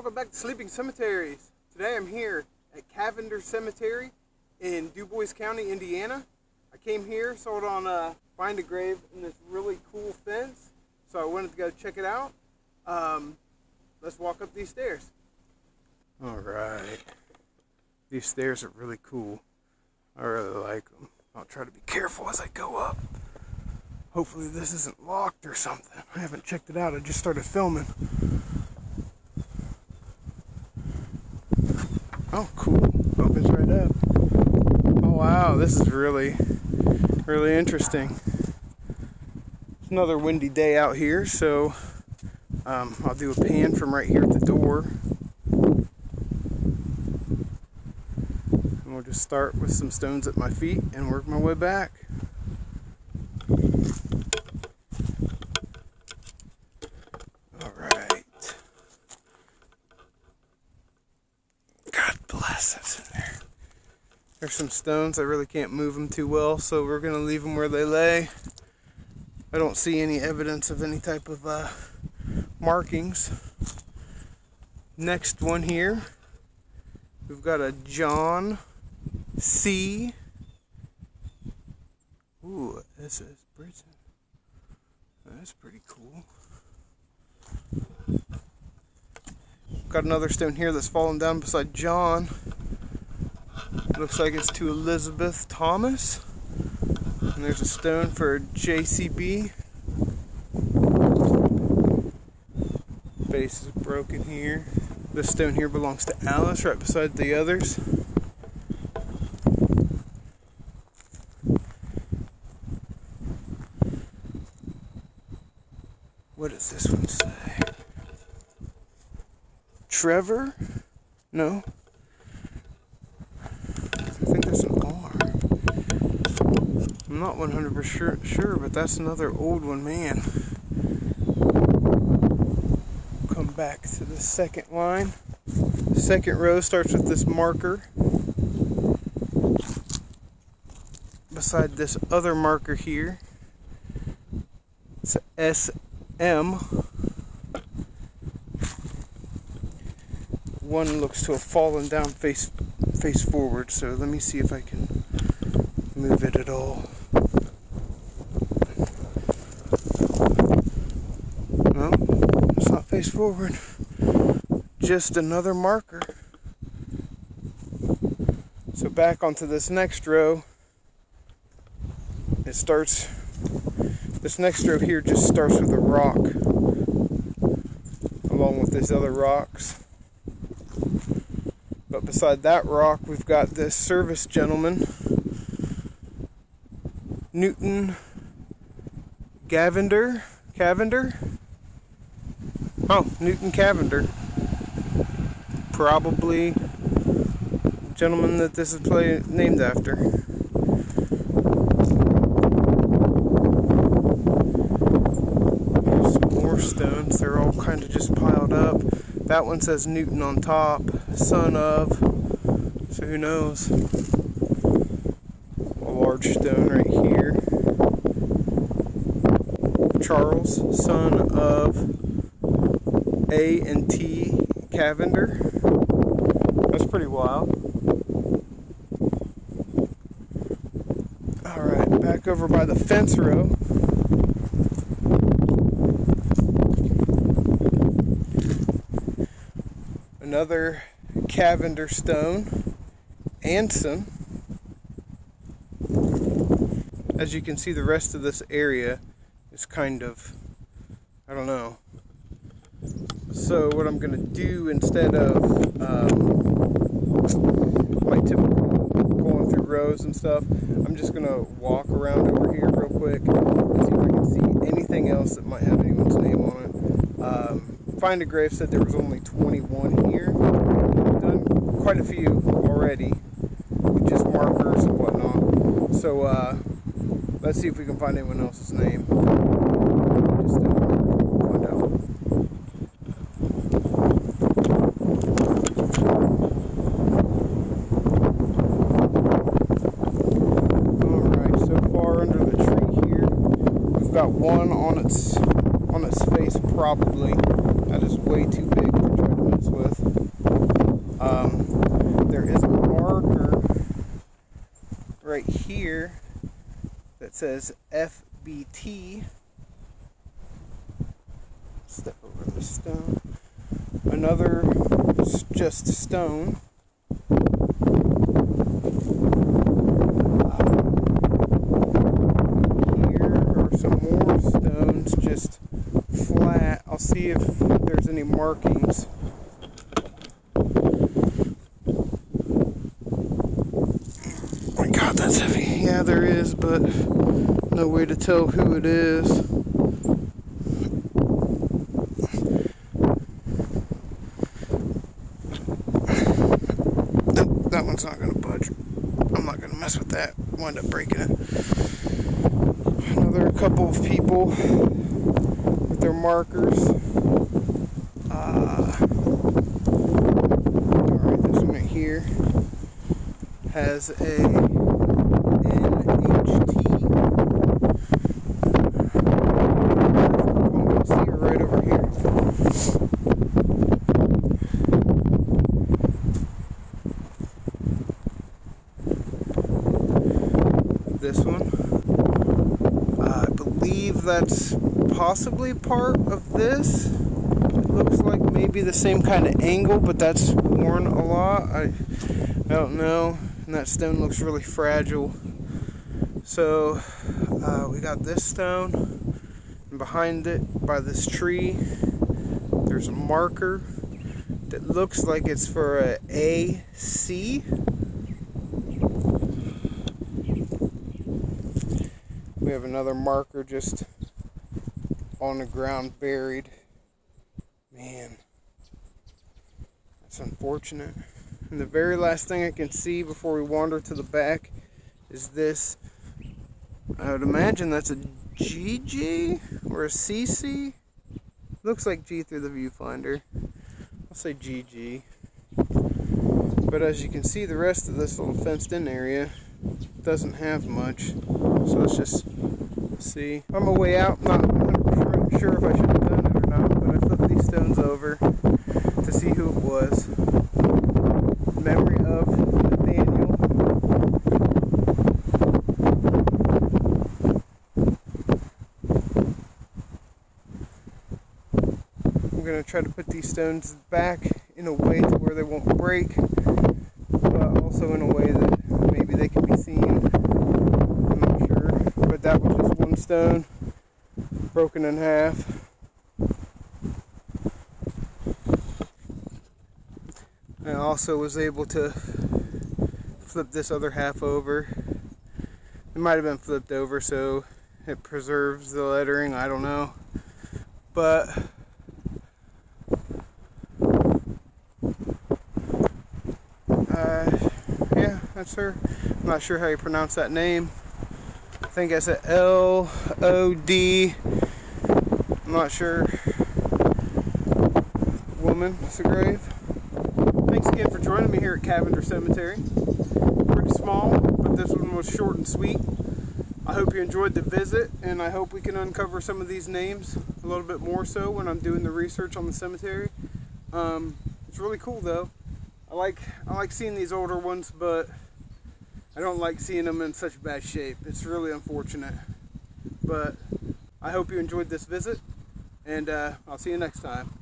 Welcome back to Sleeping Cemeteries. Today I'm here at Cavender Cemetery in DuBois County, Indiana. I came here, saw it on uh, Find a Grave in this really cool fence, so I wanted to go check it out. Um, let's walk up these stairs. All right. These stairs are really cool. I really like them. I'll try to be careful as I go up. Hopefully this isn't locked or something. I haven't checked it out. I just started filming. Oh, cool. Opens right up. Oh, wow. This is really, really interesting. It's another windy day out here, so um, I'll do a pan from right here at the door. And we'll just start with some stones at my feet and work my way back. All right. Bless it's in there. There's some stones. I really can't move them too well, so we're going to leave them where they lay. I don't see any evidence of any type of uh, markings. Next one here, we've got a John C. Ooh, this is Brittain. That's pretty cool. Got another stone here that's fallen down beside John. Looks like it's to Elizabeth Thomas. And there's a stone for JCB. Base is broken here. This stone here belongs to Alice right beside the others. What does this one say? Trevor? No. I think there's an R. I'm not 100% sure, but that's another old one, man. Come back to the second line. Second row starts with this marker. Beside this other marker here, it's SM. One looks to have fallen down face face forward, so let me see if I can move it at all. No, it's not face forward. Just another marker. So back onto this next row. It starts this next row here just starts with a rock along with these other rocks. But beside that rock, we've got this service gentleman, Newton Gavender. Cavender? Oh, Newton Cavender. Probably gentleman that this is play, named after. Here's more stones. They're all kind of just piled up. That one says Newton on top, son of. So who knows? A large stone right here. Charles, son of A and T Cavender. That's pretty wild. Alright, back over by the fence row. another Cavender stone, Anson. As you can see, the rest of this area is kind of, I don't know. So what I'm going to do instead of um, my typical going through rows and stuff, I'm just going to walk around over here real quick and see if I can see anything else that might have anyone's name on it. Um, Find a Grave said there was only 21 here. Quite a few already with just markers and whatnot. So uh, let's see if we can find anyone else's name. So far under the tree here, we've got one on its on its face probably. That is way too big to try to mess with. Right here that says FBT. Step over the stone. Another just stone. Here are some more stones, just flat. I'll see if there's any markings. Oh my god, that's heavy. Yeah, there is, but no way to tell who it is. That one's not going to budge. I'm not going to mess with that. Wind up breaking it. Another couple of people with their markers. Uh, Alright, this one right here has a NHT. Oh, see her right over here. This one. Uh, I believe that's possibly part of this. It looks like maybe the same kind of angle, but that's worn a lot. I, I don't know. And that stone looks really fragile. So uh, we got this stone, and behind it, by this tree, there's a marker that looks like it's for a AC. We have another marker just on the ground buried. Man, that's unfortunate. And the very last thing I can see before we wander to the back is this. I would imagine that's a GG or a CC. Looks like G through the viewfinder. I'll say GG. But as you can see, the rest of this little fenced in area doesn't have much. So let's just see. On my way out, not sure if I should have done it or not, but I flipped these stones over to see who it was. Memory of Nathaniel. I'm going to try to put these stones back in a way to where they won't break, but also in a way that maybe they can be seen. I'm not sure. But that was just one stone broken in half. I also was able to flip this other half over. It might have been flipped over so it preserves the lettering, I don't know. But uh, yeah, that's her. I'm not sure how you pronounce that name. I think it's a L O D. I'm not sure. Woman, it's a grave. Thanks again for joining me here at Cavender Cemetery. Pretty small, but this one was short and sweet. I hope you enjoyed the visit, and I hope we can uncover some of these names a little bit more so when I'm doing the research on the cemetery. Um, it's really cool though. I like I like seeing these older ones, but I don't like seeing them in such bad shape. It's really unfortunate. But I hope you enjoyed this visit, and uh, I'll see you next time.